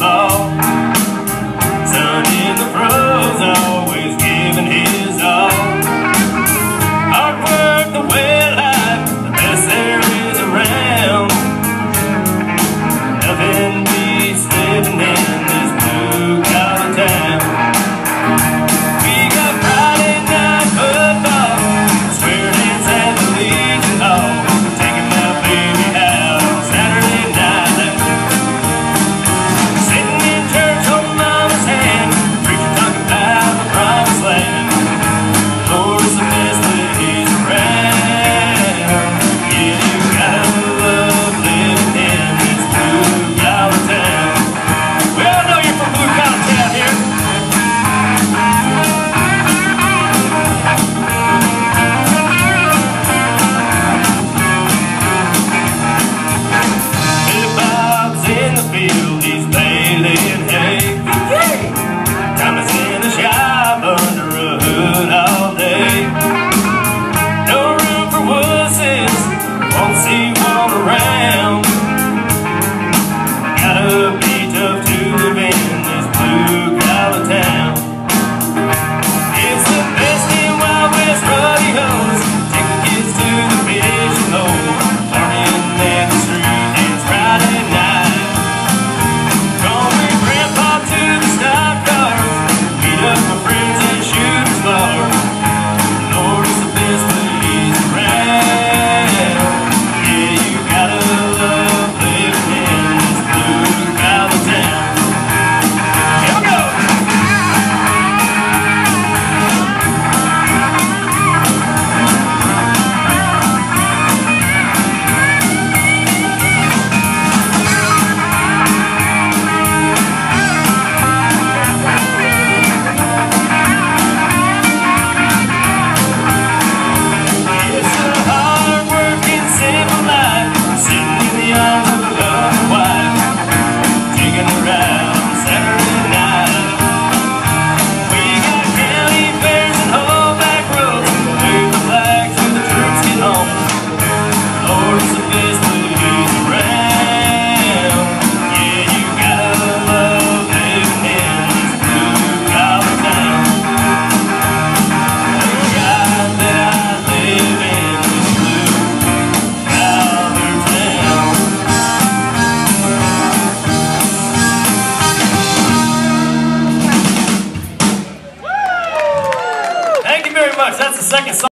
love. second song.